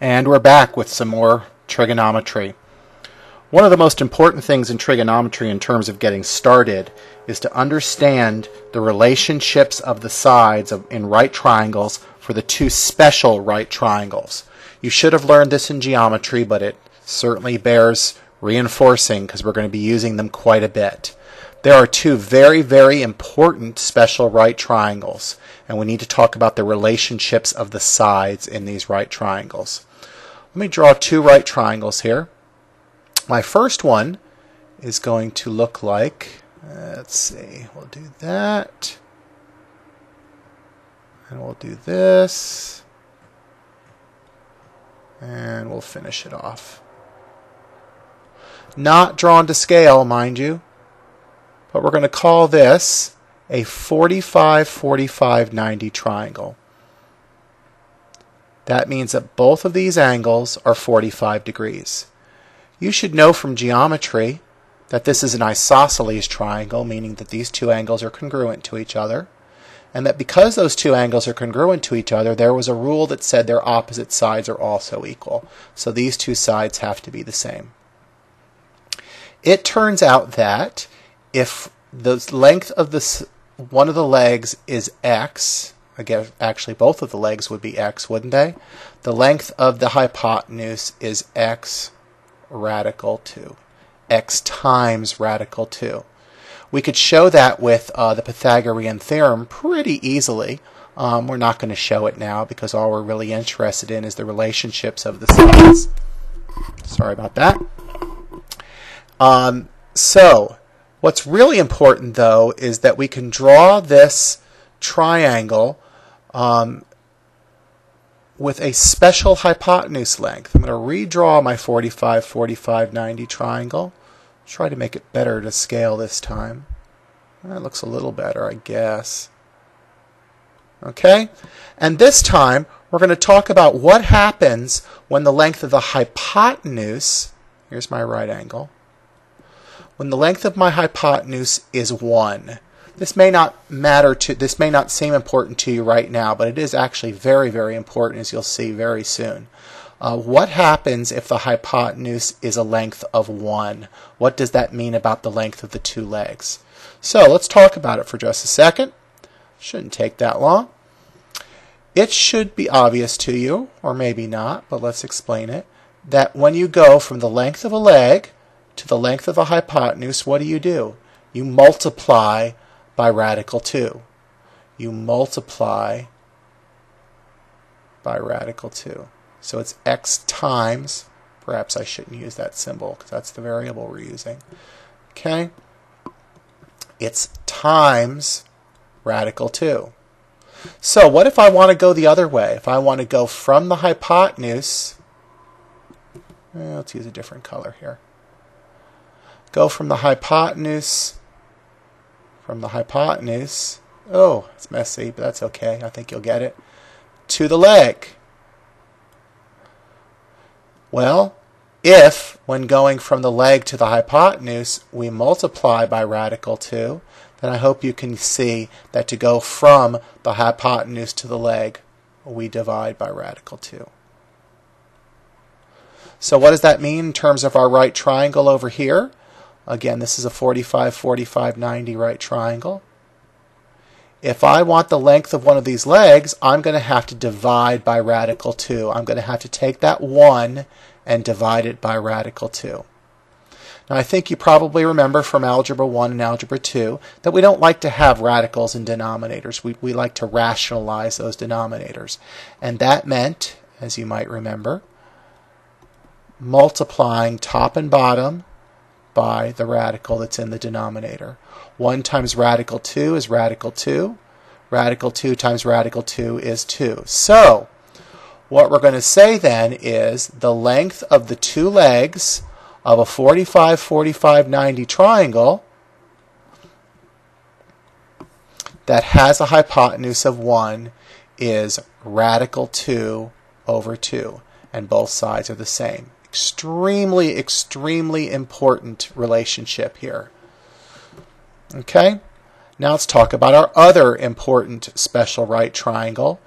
And we're back with some more trigonometry. One of the most important things in trigonometry in terms of getting started is to understand the relationships of the sides of, in right triangles for the two special right triangles. You should have learned this in geometry, but it certainly bears reinforcing because we're going to be using them quite a bit. There are two very, very important special right triangles, and we need to talk about the relationships of the sides in these right triangles. Let me draw two right triangles here. My first one is going to look like, let's see, we'll do that. And we'll do this. And we'll finish it off. Not drawn to scale, mind you. But we're going to call this a 45 45 90 triangle. That means that both of these angles are 45 degrees. You should know from geometry that this is an isosceles triangle, meaning that these two angles are congruent to each other, and that because those two angles are congruent to each other, there was a rule that said their opposite sides are also equal. So these two sides have to be the same. It turns out that if the length of this one of the legs is x, again, actually both of the legs would be x, wouldn't they? The length of the hypotenuse is x radical 2, x times radical 2. We could show that with uh, the Pythagorean theorem pretty easily. Um, we're not going to show it now because all we're really interested in is the relationships of the sides. Sorry about that. Um, so, What's really important, though, is that we can draw this triangle um, with a special hypotenuse length. I'm going to redraw my 45, 45, 90 triangle. Try to make it better to scale this time. That looks a little better, I guess. Okay? And this time, we're going to talk about what happens when the length of the hypotenuse, here's my right angle, when the length of my hypotenuse is 1. This may not matter to this may not seem important to you right now, but it is actually very very important as you'll see very soon. Uh, what happens if the hypotenuse is a length of 1? What does that mean about the length of the two legs? So let's talk about it for just a second. Shouldn't take that long. It should be obvious to you, or maybe not, but let's explain it, that when you go from the length of a leg to the length of a hypotenuse, what do you do? You multiply by radical 2. You multiply by radical 2. So it's x times, perhaps I shouldn't use that symbol because that's the variable we're using. Okay? It's times radical 2. So what if I want to go the other way? If I want to go from the hypotenuse, eh, let's use a different color here go from the hypotenuse, from the hypotenuse, oh, it's messy, but that's okay. I think you'll get it, to the leg. Well, if, when going from the leg to the hypotenuse, we multiply by radical 2, then I hope you can see that to go from the hypotenuse to the leg, we divide by radical 2. So what does that mean in terms of our right triangle over here? Again, this is a 45, 45, 90 right triangle. If I want the length of one of these legs, I'm going to have to divide by radical 2. I'm going to have to take that 1 and divide it by radical 2. Now, I think you probably remember from Algebra 1 and Algebra 2 that we don't like to have radicals in denominators. We, we like to rationalize those denominators. And that meant, as you might remember, multiplying top and bottom by the radical that's in the denominator. 1 times radical 2 is radical 2. Radical 2 times radical 2 is 2. So, what we're going to say then is the length of the two legs of a 45, 45, 90 triangle that has a hypotenuse of 1 is radical 2 over 2, and both sides are the same extremely, extremely important relationship here. Okay? Now let's talk about our other important special right triangle,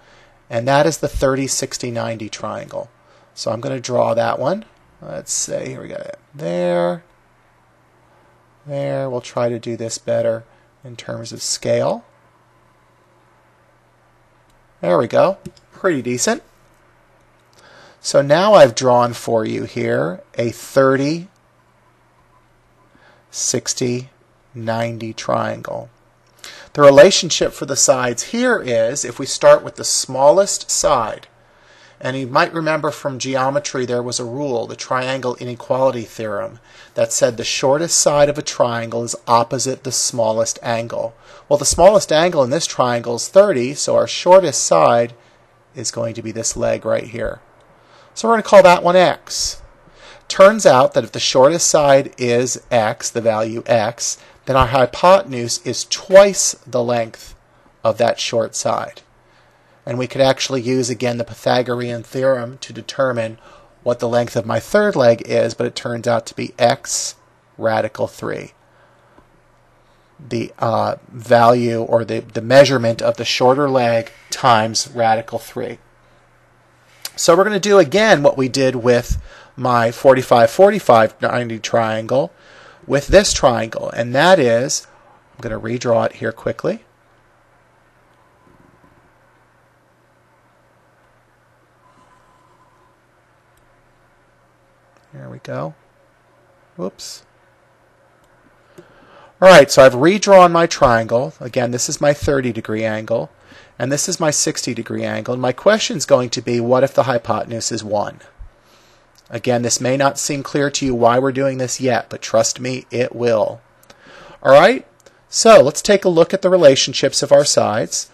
and that is the 30, 60, 90 triangle. So I'm going to draw that one. Let's say, here we go, there, there. We'll try to do this better in terms of scale. There we go. Pretty decent. So now I've drawn for you here a 30, 60, 90 triangle. The relationship for the sides here is, if we start with the smallest side, and you might remember from geometry there was a rule, the triangle inequality theorem, that said the shortest side of a triangle is opposite the smallest angle. Well, the smallest angle in this triangle is 30, so our shortest side is going to be this leg right here. So we're going to call that one x. Turns out that if the shortest side is x, the value x, then our hypotenuse is twice the length of that short side. And we could actually use again the Pythagorean theorem to determine what the length of my third leg is, but it turns out to be x radical 3. The uh, value or the, the measurement of the shorter leg times radical 3. So we're going to do again what we did with my 45 45 90 triangle with this triangle, and that is, I'm going to redraw it here quickly. There we go. Whoops. Alright, so I've redrawn my triangle. Again, this is my 30 degree angle, and this is my 60 degree angle. And my question is going to be, what if the hypotenuse is 1? Again, this may not seem clear to you why we're doing this yet, but trust me, it will. Alright, so let's take a look at the relationships of our sides.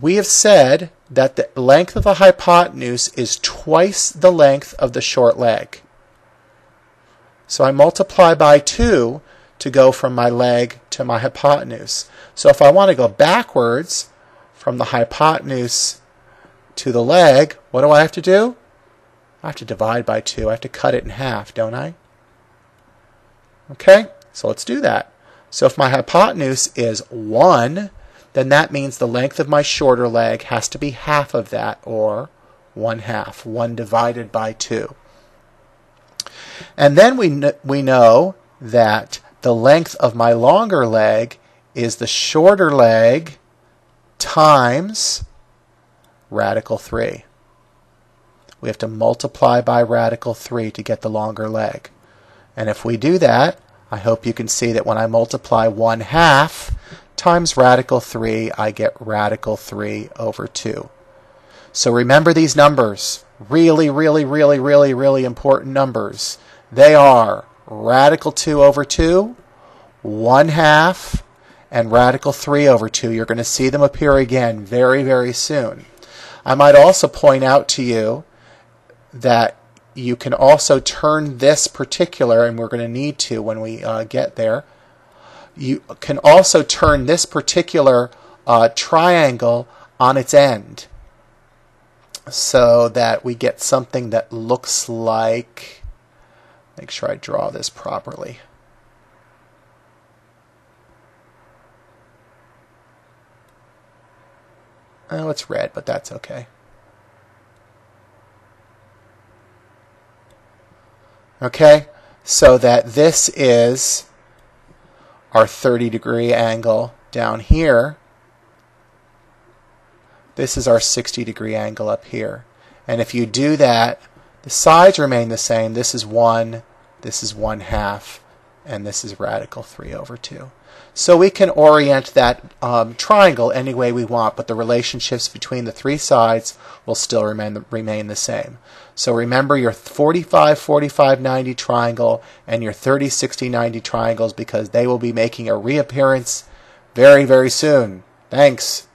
We have said that the length of the hypotenuse is twice the length of the short leg. So I multiply by 2 to go from my leg to my hypotenuse. So if I want to go backwards from the hypotenuse to the leg, what do I have to do? I have to divide by 2. I have to cut it in half, don't I? Okay, so let's do that. So if my hypotenuse is 1, then that means the length of my shorter leg has to be half of that, or 1 half, 1 divided by 2. And then we, we know that the length of my longer leg is the shorter leg times radical 3. We have to multiply by radical 3 to get the longer leg. And if we do that, I hope you can see that when I multiply 1 half times radical 3, I get radical 3 over 2. So remember these numbers. Really, really, really, really, really important numbers. They are radical 2 over 2, 1 half, and radical 3 over 2. You're going to see them appear again very, very soon. I might also point out to you that you can also turn this particular, and we're going to need to when we uh, get there, you can also turn this particular uh, triangle on its end so that we get something that looks like Make sure I draw this properly. Oh, it's red, but that's okay. Okay, so that this is our 30 degree angle down here. This is our 60 degree angle up here. And if you do that, the sides remain the same. This is 1, this is 1 half, and this is radical 3 over 2. So we can orient that um, triangle any way we want, but the relationships between the three sides will still remain, remain the same. So remember your 45, 45, 90 triangle and your 30, 60, 90 triangles because they will be making a reappearance very, very soon. Thanks.